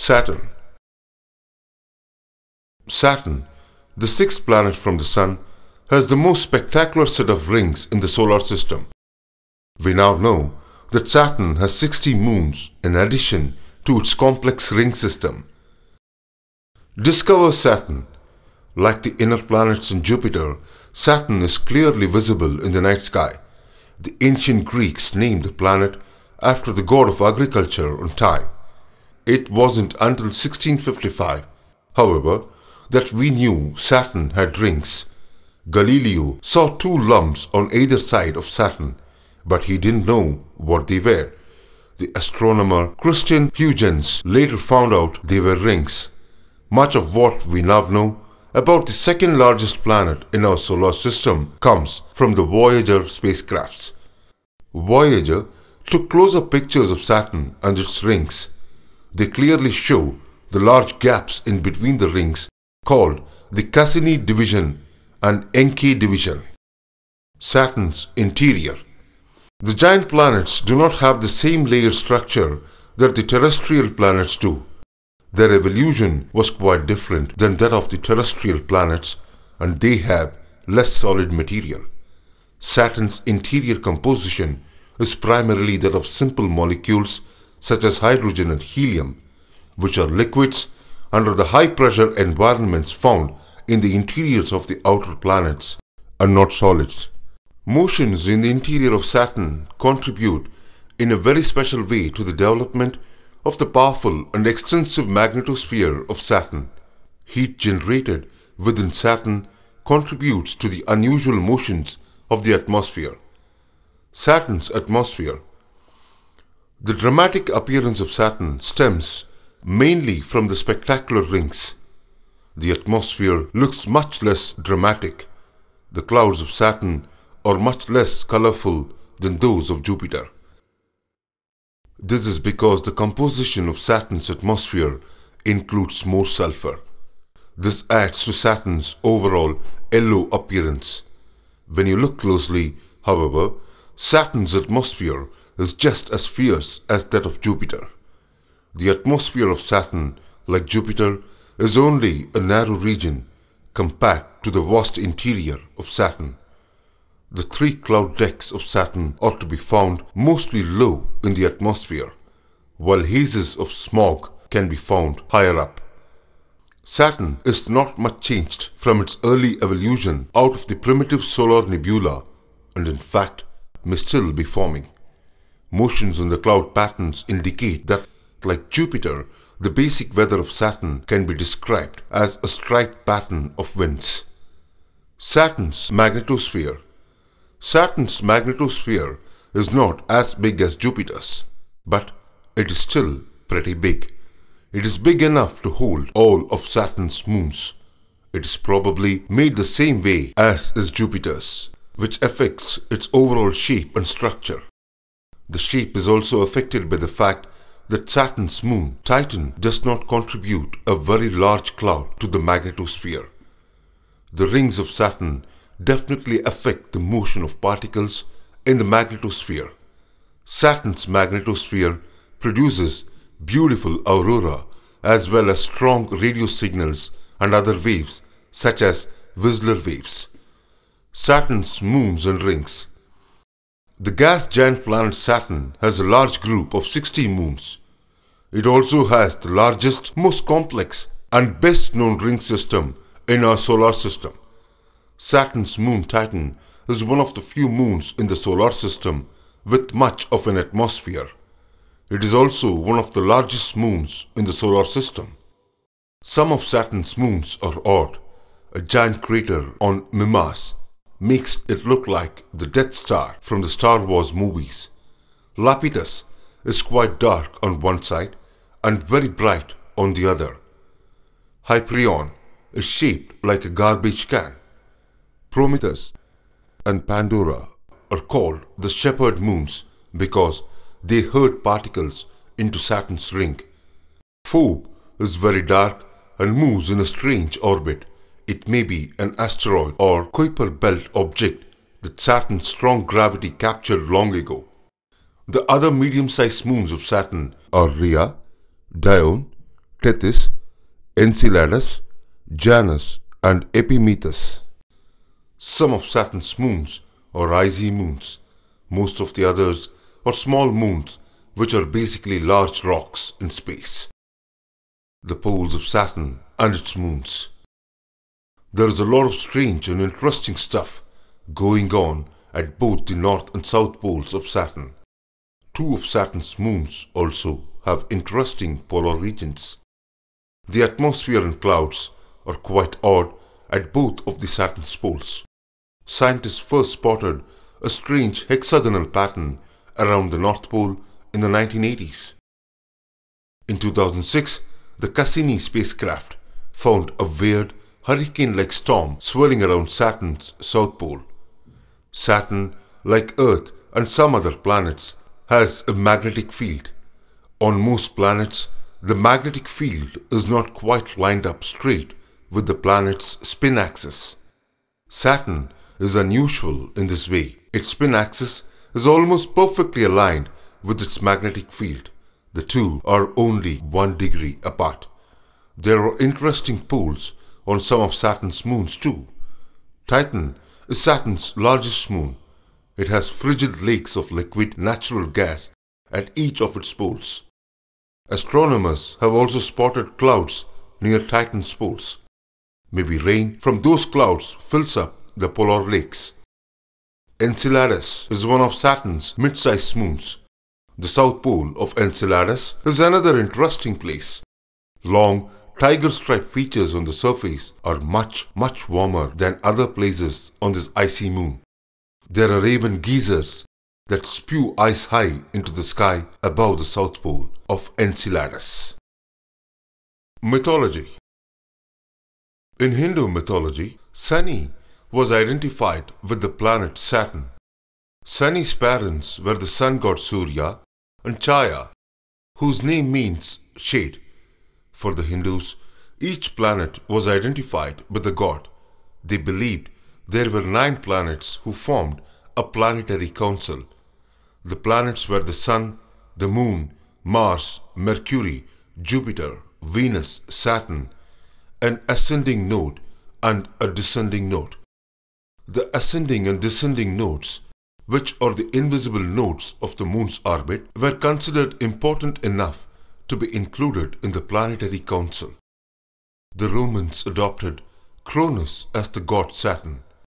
Saturn. Saturn, the sixth planet from the Sun, has the most spectacular set of rings in the solar system. We now know that Saturn has 60 moons in addition to its complex ring system. Discover Saturn. Like the inner planets in Jupiter, Saturn is clearly visible in the night sky. The ancient Greeks named the planet after the god of agriculture and time. It wasn't until 1655, however, that we knew Saturn had rings. Galileo saw two lumps on either side of Saturn, but he didn't know what they were. The astronomer Christian Huygens later found out they were rings. Much of what we now know about the second largest planet in our solar system comes from the Voyager spacecrafts. Voyager took closer pictures of Saturn and its rings. They clearly show the large gaps in between the rings called the Cassini division and Encke division. Saturn's interior. The giant planets do not have the same layer structure that the terrestrial planets do. Their evolution was quite different than that of the terrestrial planets and they have less solid material. Saturn's interior composition is primarily that of simple molecules such as hydrogen and helium, which are liquids under the high pressure environments found in the interiors of the outer planets and not solids. Motions in the interior of Saturn contribute in a very special way to the development of the powerful and extensive magnetosphere of Saturn. Heat generated within Saturn contributes to the unusual motions of the atmosphere. Saturn's atmosphere. The dramatic appearance of Saturn stems mainly from the spectacular rings. The atmosphere looks much less dramatic. The clouds of Saturn are much less colorful than those of Jupiter. This is because the composition of Saturn's atmosphere includes more sulfur. This adds to Saturn's overall yellow appearance. When you look closely, however, Saturn's atmosphere is just as fierce as that of Jupiter. The atmosphere of Saturn, like Jupiter, is only a narrow region compared to the vast interior of Saturn. The three cloud decks of Saturn are to be found mostly low in the atmosphere, while hazes of smog can be found higher up. Saturn is not much changed from its early evolution out of the primitive solar nebula and in fact may still be forming. Motions in the cloud patterns indicate that, like Jupiter, the basic weather of Saturn can be described as a striped pattern of winds. Saturn's magnetosphere Saturn's magnetosphere is not as big as Jupiter's, but it is still pretty big. It is big enough to hold all of Saturn's moons. It is probably made the same way as is Jupiter's, which affects its overall shape and structure. The shape is also affected by the fact that Saturn's moon, Titan, does not contribute a very large cloud to the magnetosphere. The rings of Saturn definitely affect the motion of particles in the magnetosphere. Saturn's magnetosphere produces beautiful aurora as well as strong radio signals and other waves such as Whistler waves. Saturn's moons and rings. The gas giant planet Saturn has a large group of 60 moons. It also has the largest, most complex and best known ring system in our solar system. Saturn's moon Titan is one of the few moons in the solar system with much of an atmosphere. It is also one of the largest moons in the solar system. Some of Saturn's moons are odd. A giant crater on Mimas makes it look like the Death Star from the Star Wars movies. Iapetus is quite dark on one side and very bright on the other. Hyperion is shaped like a garbage can. Prometheus and Pandora are called the shepherd moons because they herd particles into Saturn's ring. Phoebe is very dark and moves in a strange orbit. It may be an asteroid or Kuiper belt object that Saturn's strong gravity captured long ago. The other medium-sized moons of Saturn are Rhea, Dione, Tethys, Enceladus, Janus, and Epimetheus. Some of Saturn's moons are icy moons. Most of the others are small moons which are basically large rocks in space. The poles of Saturn and its moons. There is a lot of strange and interesting stuff going on at both the north and south poles of Saturn. Two of Saturn's moons also have interesting polar regions. The atmosphere and clouds are quite odd at both of the Saturn's poles. Scientists first spotted a strange hexagonal pattern around the North Pole in the 1980s. In 2006, the Cassini spacecraft found a weird hurricane-like storm swirling around Saturn's south pole. Saturn, like Earth and some other planets, has a magnetic field. On most planets, the magnetic field is not quite lined up straight with the planet's spin axis. Saturn is unusual in this way. Its spin axis is almost perfectly aligned with its magnetic field. The two are only one degree apart. There are interesting poles on some of Saturn's moons too. Titan is Saturn's largest moon. It has frigid lakes of liquid natural gas at each of its poles. Astronomers have also spotted clouds near Titan's poles. Maybe rain from those clouds fills up the polar lakes. Enceladus is one of Saturn's mid-sized moons. The south pole of Enceladus is another interesting place. Long, tiger stripe features on the surface are much, much warmer than other places on this icy moon. There are even geysers that spew ice high into the sky above the south pole of Enceladus. Mythology In Hindu mythology, Shani was identified with the planet Saturn. Shani's parents were the sun god Surya and Chaya, whose name means shade. For the Hindus, each planet was identified with a god. They believed there were nine planets who formed a planetary council. The planets were the Sun, the Moon, Mars, Mercury, Jupiter, Venus, Saturn, an ascending node and a descending node. The ascending and descending nodes, which are the invisible nodes of the moon's orbit, were considered important enough to be included in the planetary council. The Romans adopted Cronus as the god Saturn.